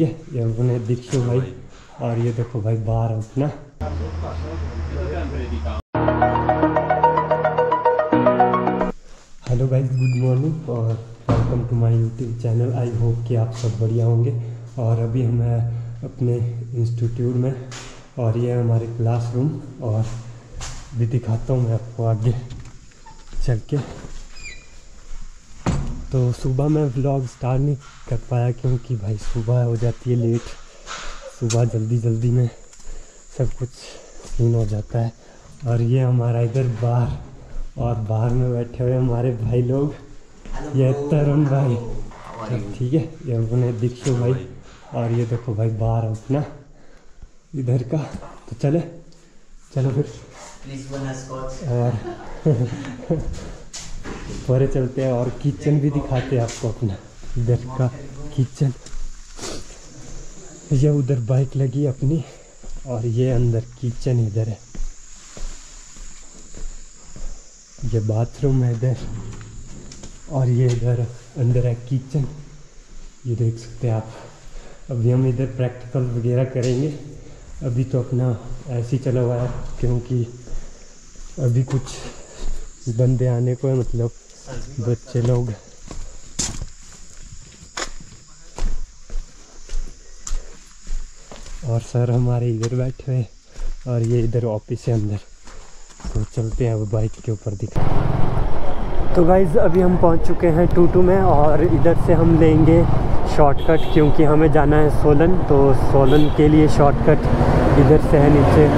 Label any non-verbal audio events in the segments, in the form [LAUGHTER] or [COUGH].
ठीक है? ये अपने दीक्षु भाई। और ये देखो भाई बाहर अपना। हेलो गाइस गुड मॉर्निंग और welcome to my YouTube channel. I hope कि आप सब बढ़िया होंगे। और अभी हम हैं अपने इंस्टीट्यूट में और ये हमारे क्लासरूम। और भी दिखाता हूँ मैं आपको आगे चल के। तो सुबह मैं व्लॉग स्टार्ट नहीं कर पाया क्योंकि भाई सुबह हो जाती है लेट सुबह जल्दी जल्दी में सब कुछ सीन हो जाता है। और ये हमारा इधर बाहर और बाहर में बैठे हुए हमारे भाई लोग। ये तरुण भाई ठीक है? ये अपने दीक्षु भाई और ये देखो भाई बाहर अपना इधर का। तो चले चलो फिर. और [LAUGHS] परे चलते हैं और किचन भी दिखाते हैं आपको अपना। इधर का किचन। ये उधर बाइक लगी अपनी और ये अंदर किचन इधर है। ये बाथरूम है इधर और ये इधर अंदर है किचन। ये देख सकते हैं आप। अभी हम इधर प्रैक्टिकल वगैरह करेंगे। अभी तो अपना ऐसे ही चला हुआ है क्योंकि अभी कुछ बंदे आने को है मतलब बच्चे लोग। और सर हमारे इधर बैठे हुए और ये इधर ऑफ़िस है अंदर। तो चलते हैं अब बाइक के ऊपर दिखा। तो गाइज़ अभी हम पहुँच चुके हैं टूटू में और इधर से हम लेंगे शॉर्टकट क्योंकि हमें जाना है सोलन। तो सोलन के लिए शॉर्टकट इधर से है नीचे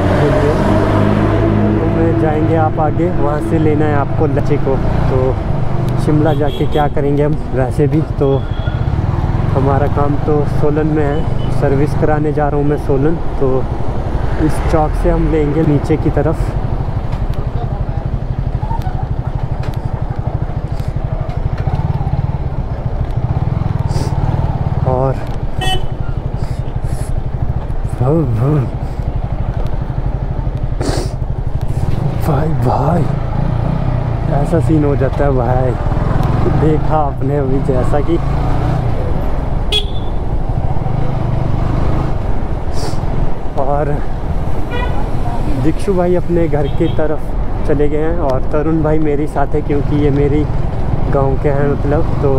तो में जाएँगे आप आगे, वहाँ से लेना है आपको लच्चे को। तो शिमला जाके क्या करेंगे हम? वैसे भी तो हमारा काम तो सोलन में है। सर्विस कराने जा रहा हूँ मैं सोलन तो इस चौक से हम लेंगे नीचे की तरफ़। और भाई भाई, ऐसा सीन हो जाता है, भाई। देखा आपने अभी जैसा कि। और दीक्षु भाई अपने घर की तरफ़ चले गए हैं और तरुण भाई मेरे साथ है क्योंकि ये मेरी गाँव के हैं मतलब तो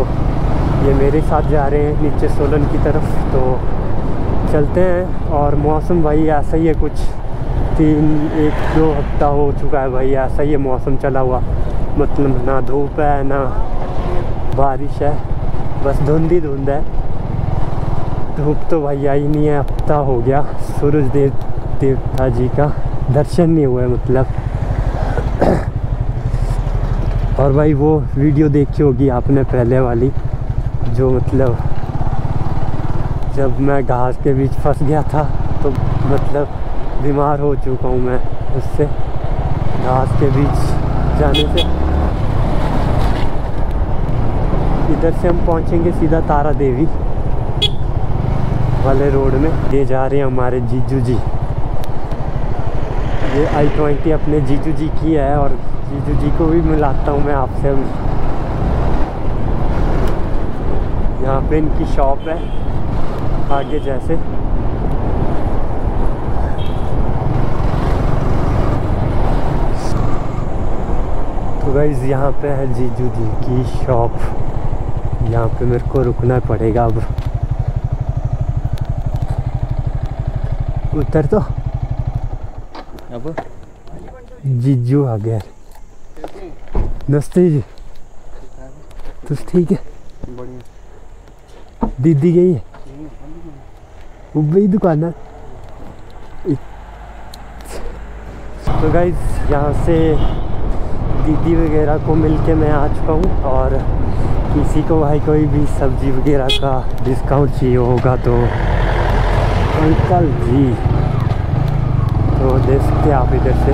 ये मेरे साथ जा रहे हैं नीचे सोलन की तरफ़ तो चलते हैं। और मौसम भाई ऐसा ही है, कुछ तीन, एक दो हफ़्ता हो चुका है भाई, ऐसा ही है, मौसम चला हुआ। मतलब ना धूप है, ना बारिश है, बस धुंध ही धुंध है। धूप तो भाई आई नहीं है, हफ़्ता हो गया। सूरज देव देवता जी का दर्शन नहीं हुआ है मतलब। और भाई वो वीडियो देखी होगी आपने पहले वाली, जो मतलब जब मैं घास के बीच फंस गया था तो मतलब बीमार हो चुका हूँ मैं उससे। घास के बीच जाने से। इधर से हम पहुँचेंगे सीधा तारा देवी वाले रोड में। ये जा रहे हैं हमारे जीजू जी। ये आई ट्वेंटी अपने जीजू जी की है और जीजू जी को भी मिलाता हूँ मैं आपसे अभी। यहाँ पे इनकी शॉप है, आगे जैसे। गाइज़ यहाँ पे है जीजू जी की शॉप यहाँ पे मेरे को रुकना पड़ेगा अब। उतर तो। अब? जीजू आ गया। नमस्ते जी। तुस ठीक है? दीदी गई है? उबई दुकान है। तो गाइज़ यहाँ से दीदी वगैरह को मिलके मैं आ चुका हूँ और किसी को भाई कोई भी सब्ज़ी वगैरह का डिस्काउंट चाहिए होगा तो अंकल जी। तो दे सकते आप इधर से।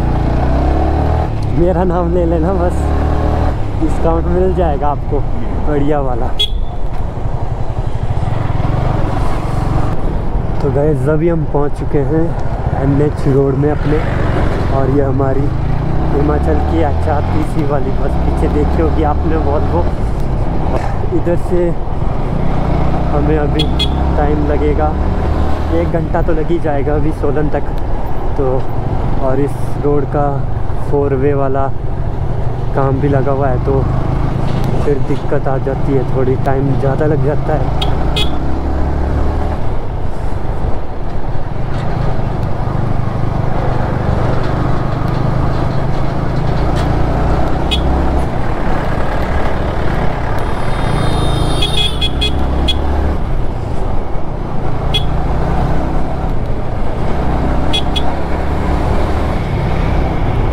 मेरा नाम ले लेना बस। डिस्काउंट मिल जाएगा आपको, बढ़िया वाला। तो गए अभी हम पहुँच चुके हैं एन रोड में अपने, और ये हमारी हिमाचल की टी सी वाली बस पीछे देखी होगी आपने बहुत वो इधर से हमें अभी टाइम लगेगा। एक घंटा तो लग ही जाएगा अभी सोलन तक। तो और इस रोड का फोर वे वाला काम भी लगा हुआ है तो फिर दिक्कत आ जाती है थोड़ी। टाइम ज़्यादा लग जाता है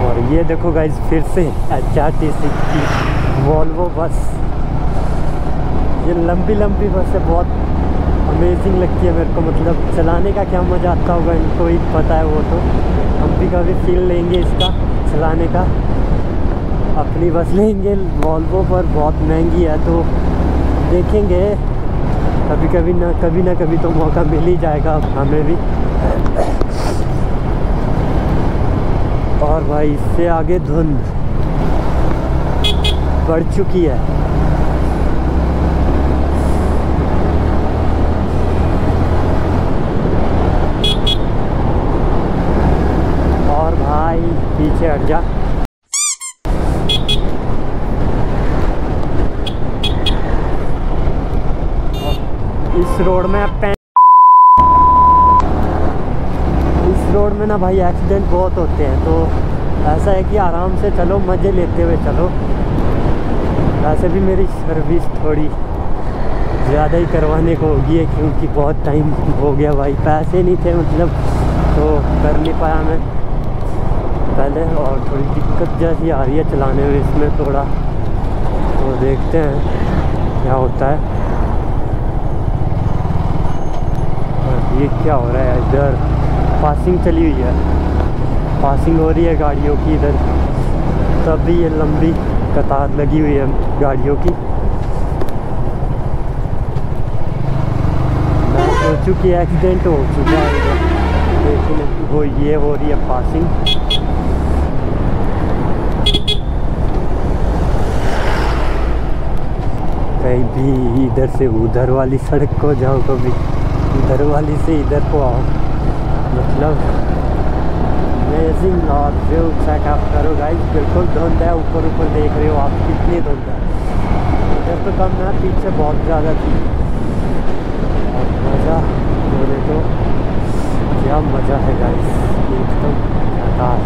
और ये देखो गाइज़ फिर से आर टी की वॉल्वो बस। ये लंबी लंबी बस है, बहुत अमेजिंग लगती है मेरे को। मतलब चलाने का क्या मज़ा आता होगा, इनको ही पता है वो तो। हम भी कभी फील लेंगे इसका, चलाने का। अपनी बस लेंगे वॉल्वो पर बहुत महँगी है तो देखेंगे। कभी कभी ना कभी ना कभी तो मौका मिल ही जाएगा हमें भी। और भाई, इससे आगे धुंध बढ़ चुकी है। और भाई, पीछे हट जा। इस रोड में पैं इस रोड में ना भाई एक्सीडेंट बहुत होते हैं तो ऐसा है कि आराम से चलो, मज़े लेते हुए चलो। वैसे भी मेरी सर्विस थोड़ी ज़्यादा ही करवाने को होगी है, क्योंकि बहुत टाइम हो गया भाई। पैसे नहीं थे मतलब तो कर नहीं पाया मैं। पहले और थोड़ी दिक्कत जैसी आ रही है चलाने में इसमें थोड़ा। तो देखते हैं क्या होता है। और ये क्या हो रहा है? इधर पासिंग चली हुई है। पासिंग हो रही है गाड़ियों की इधर। तभी ये लंबी कतार लगी हुई है गाड़ियों की। मैं सोचूं कि एक्सीडेंट हो चुका है इधर लेकिन वो ये हो रही है पासिंग कहीं भी इधर से, उधर वाली सड़क को जाओ कभी इधर वाली से इधर को आओ। मतलब अमेजिंग और व्यू चेकअप करो गाइस बिल्कुल धुंध है, ऊपर ऊपर देख रहे हो आप, कितनी धुंध है। इधर तो कम है पीछे बहुत ज़्यादा थी। और मज़ा, बोले तो क्या मज़ा है गाइस एकदम शानदार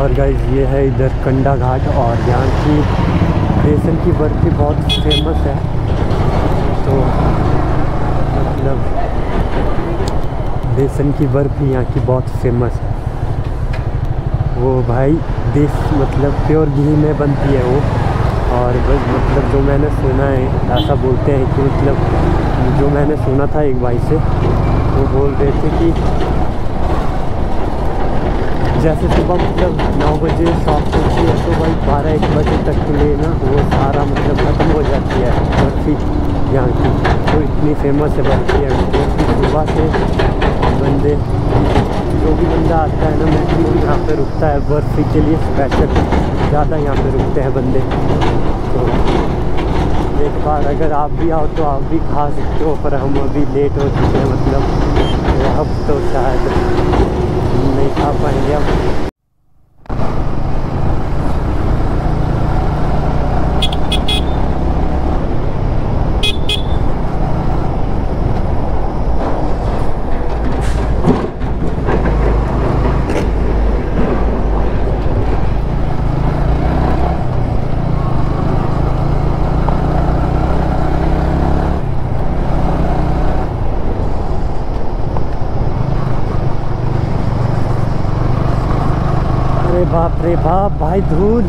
और गाइज़ ये है इधर कंडा घाट और यहाँ की बेसन की बर्फ़ी बहुत फ़ेमस है। तो मतलब बेसन की बर्फ़ी यहाँ की बहुत फ़ेमस है। वो भाई देश मतलब प्योर घी में बनती है वो। और बस मतलब जो मैंने सुना है ऐसा बोलते हैं कि मतलब जो मैंने सुना था एक भाई से, वो बोल रहे थे कि जैसे सुबह मतलब नौ बजे शॉप खुलती है तो भाई बारह, एक बजे तक के लिए ना वो सारा मतलब ख़त्म हो जाती है बर्फ़ी यहाँ की। तो इतनी फ़ेमस है बर्फ़ी है सुबह से बंदे, जो भी बंदा आता है ना मैक्सिमम यहाँ पे रुकता है बर्फ़ी के लिए स्पेशल ज़्यादा यहाँ पे रुकते हैं बंदे। तो एक बार अगर आप भी आओ तो आप भी खा सकते हो, पर हम अभी लेट हो चुके हैं मतलब अब तो शायद नहीं खा पाएँगे अब बाप रे बाप भाई धूल।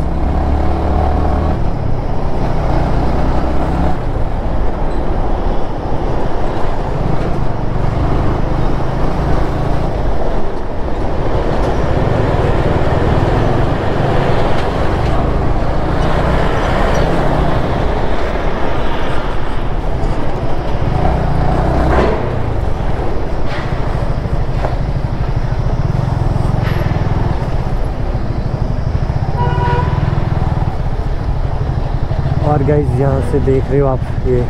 से देख रहे हो आप, ये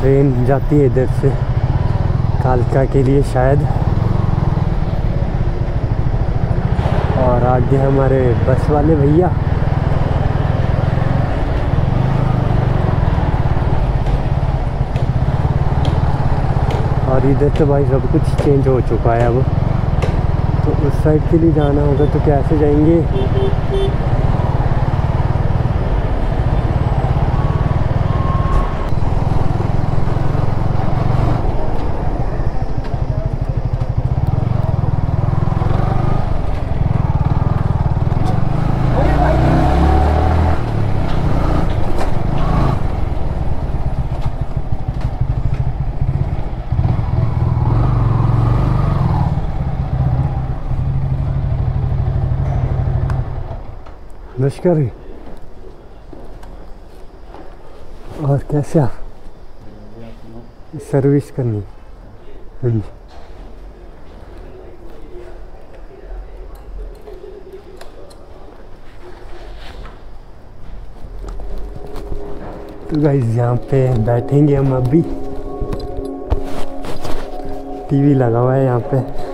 ट्रेन जाती है इधर से, कालका के लिए शायद। और आगे हमारे बस वाले भैया। और इधर तो भाई सब कुछ चेंज हो चुका है अब। तो उस साइड के लिए जाना होगा तो कैसे जाएँगे? लश्कर और कैसे आप सर्विस करनी हाँ जी तो गाइज़ यहाँ पे बैठेंगे हम अभी। टीवी लगा हुआ है यहाँ पे।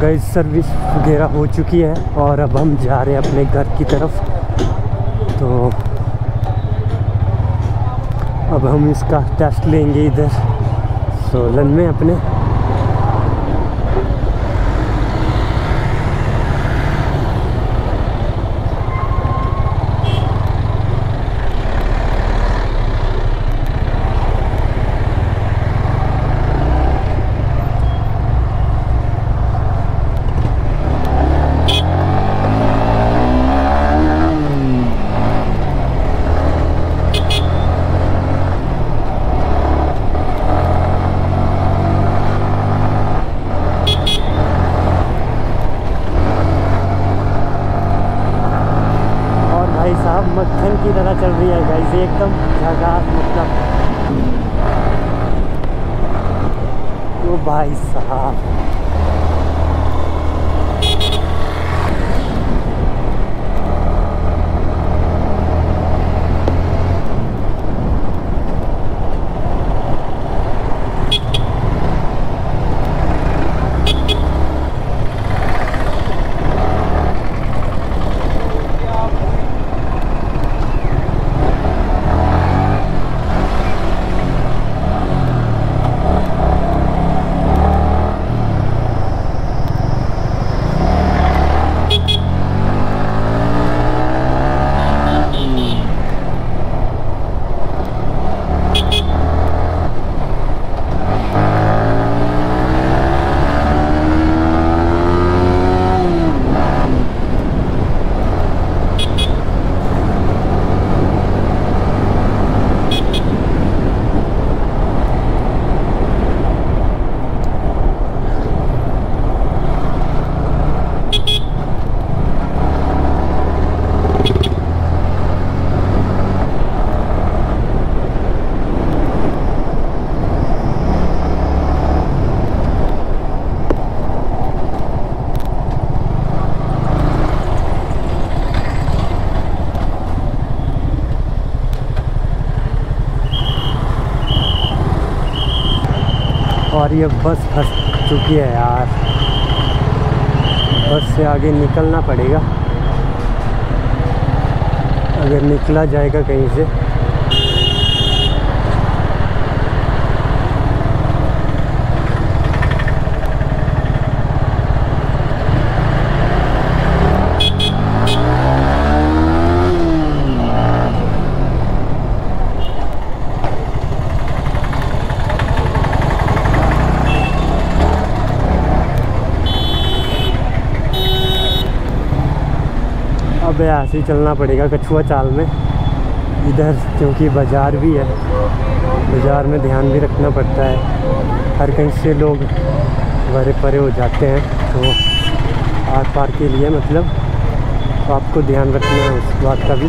Guys service वगैरह हो चुकी है और अब हम जा रहे हैं अपने घर की तरफ़। तो अब हम इसका टेस्ट लेंगे इधर सोलन में अपने और भाई साहब मक्खन की तरह चल रही है गाइस एकदम झकास मतलब ओ भाई और ये बस फंस चुकी है यार। बस से आगे निकलना पड़ेगा। अगर निकला जाएगा कहीं से। अब ऐसे ही चलना पड़ेगा कछुआ चाल में। इधर क्योंकि बाज़ार भी है, बाज़ार में ध्यान भी रखना पड़ता है। हर कहीं से लोग भरे परे हो जाते हैं तो आर पार के लिए मतलब तो आपको ध्यान रखना है उस बात का भी।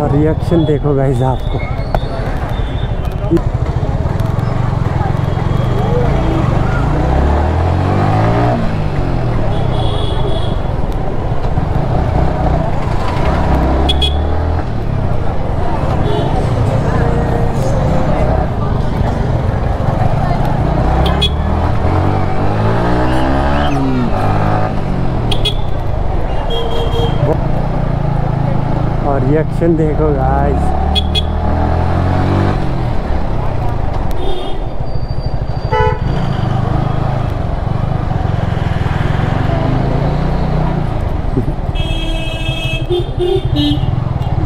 और रिएक्शन देखो गाइज़ आपको। रिएक्शन देखो गाइस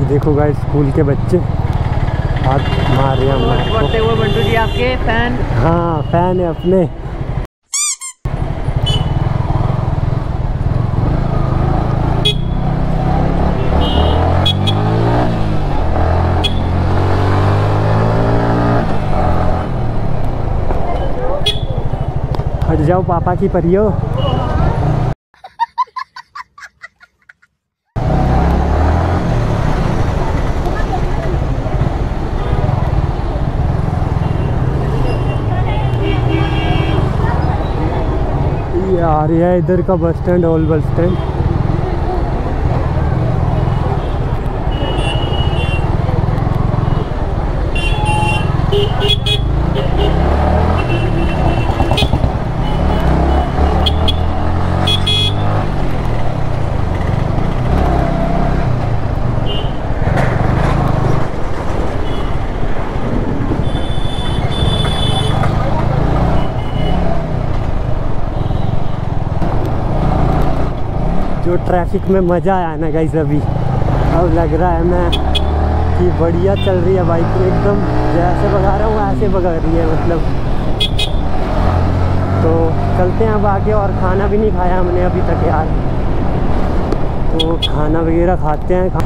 [LAUGHS] देखो गाइस स्कूल के बच्चे. हाथ मार रहे हैं हम लोग हुए बंटू जी आपके फ़ैन हाँ फ़ैन है अपने. जाओ पापा की परियो। ये आ रही है इधर का bus stand, old bus stand जो ट्रैफ़िक में मज़ा आया ना गाइस अभी। अब लग रहा है मैं कि बढ़िया चल रही है बाइक एकदम। जैसे भगा रहा हूँ, ऐसे भगा रही है मतलब। तो चलते हैं अब आगे और खाना भी नहीं खाया हमने अभी तक यार। तो खाना वगैरह खाते हैं। खा...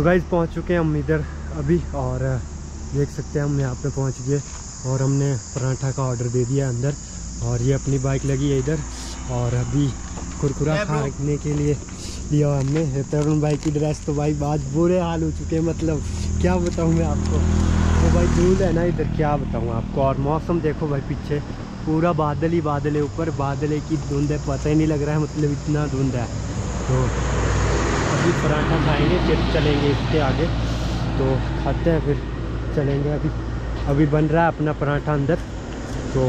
तो गाइज़ पहुँच चुके हैं हम इधर अभी और देख सकते हैं हम यहाँ पे पहुँच गए और हमने पराठा का ऑर्डर दे दिया अंदर और ये अपनी बाइक लगी है इधर और अभी कुरकुरा। खाने के लिए लिया हमने। तरुण भाई की ड्रेस तो भाई आज बुरे हाल हो चुके हैं मतलब क्या बताऊँ मैं आपको? तो भाई धूल है ना इधर क्या बताऊँ आपको? और मौसम देखो भाई पीछे पूरा बादल ही बादल है ऊपर बादल की धुंध है पता ही नहीं लग रहा है मतलब इतना धुंध है। तो अभी पराठा खाएँगे फिर चलेंगे इसके आगे। तो खाते हैं फिर चलेंगे। अभी अभी बन रहा है अपना पराठा अंदर। तो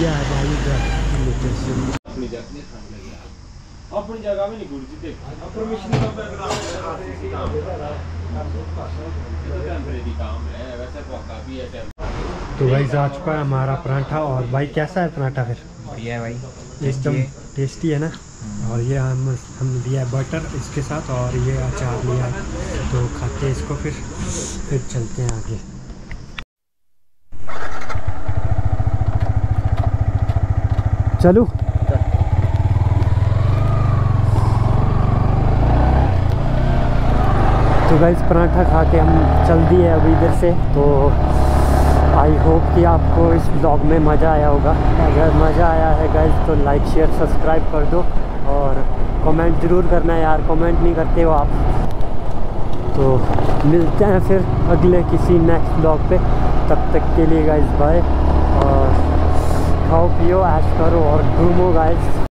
यह है भाई लोकेशन अपनी जगह में नहीं गुरजी देख परमिशन का काम है वैसे भी है तो भाई आ चुका है हमारा पराठा और भाई कैसा है पराठा फिर? बढ़िया है भाई। एकदम टेस्टी है ना? और ये हम हमने दिया है बटर इसके साथ और ये अचार लिया है तो खाते हैं इसको फिर फिर चलते हैं आगे। चलो। तो गाइस पराठा खा के हम चल दिए अभी इधर से तो आई होप कि आपको इस ब्लॉग में मज़ा आया होगा। अगर मज़ा आया है गाइस तो लाइक शेयर सब्सक्राइब कर दो। और कमेंट ज़रूर करना यार कमेंट नहीं करते हो आप। तो मिलते हैं फिर अगले किसी नेक्स्ट ब्लॉग पे। तब तक के लिए गाइस बाय और खाओ पियो ऐश करो और घूमो गाइस